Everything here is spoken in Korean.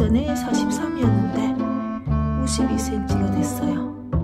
전에 43이었는데 12cm가 됐어요.